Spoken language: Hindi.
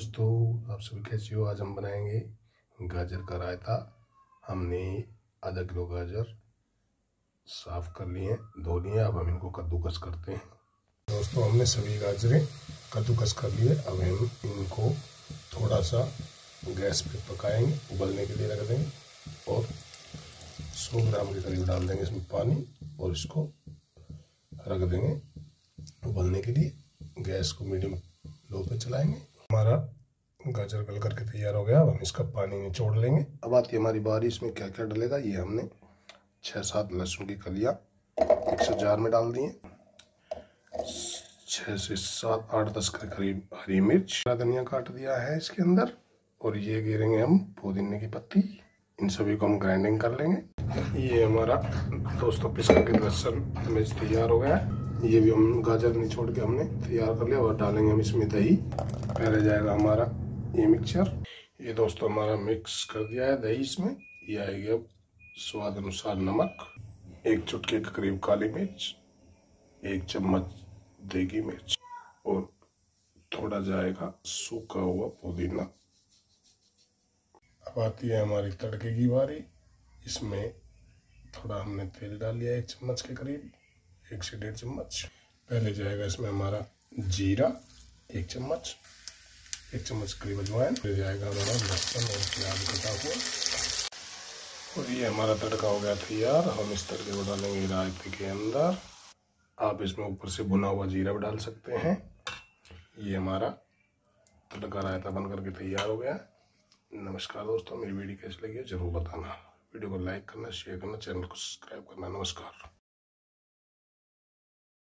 दोस्तों, आप सभी कैसे हो? आज हम बनाएँगे गाजर का रायता। हमने आधा किलो गाजर साफ़ कर लिए हैं, धो लिए अब हम इनको कद्दूकस करते हैं। दोस्तों, हमने सभी गाजरें कद्दूकस कर लिए। अब हम इनको थोड़ा सा गैस पे पकाएँगे, उबलने के लिए रख देंगे और 100 ग्राम के करीब डाल देंगे इसमें पानी और इसको रख देंगे उबलने के लिए। गैस को मीडियम लो पे चलाएँगे। हमारा गाजर गल करके तैयार हो गया। अब हम इसका पानी निचोड़ लेंगे। अब आती है हमारी बारी, इसमें क्या क्या डलेगा? ये हमने छः सात लहसुन की कलियाँ मिक्सर जार में डाल दिए छः से सात, आठ, दस के करीब हरी मिर्च। धनिया काट दिया है इसके अंदर। और ये गिरेंगे हम पुदीने की पत्ती। इन सभी को हम ग्राइंडिंग कर लेंगे। ये हमारा दोस्तों पिसका के लहसुन मिर्च तैयार हो गया। है ये भी हम गाजर निचोड़ के हमने तैयार कर लिया और डालेंगे हम इसमें दही। पहले जाएगा हमारा ये मिक्सचर ये दोस्तों हमारा मिक्स कर दिया है दही इसमें। ये आएगी अब स्वाद अनुसार नमक, एक चुटके के करीब काली मिर्च, एक चम्मच देगी मिर्च और थोड़ा जाएगा सूखा हुआ पुदीना। अब आती है हमारी तड़के की बारी। इसमें थोड़ा हमने तेल डाल लिया एक चम्मच के करीब, एक से डेढ़ चम्मच। पहले जाएगा इसमें हमारा जीरा, एक चम्मच। एक चम्मच करीब अजवाइन फिर जाएगा हमारा लहसुन और प्याज कटा हुआ। और ये हमारा तड़का हो गया तैयार। हम इस तड़के को डालेंगे रायते के अंदर। आप इसमें ऊपर से भुना हुआ जीरा भी डाल सकते हैं। ये हमारा तड़का रायता बन करके तैयार हो गया। नमस्कार दोस्तों, मेरी वीडियो कैसी लगी है, ज़रूर बताना। वीडियो को लाइक करना, शेयर करना, चैनल को सब्सक्राइब करना। नमस्कार।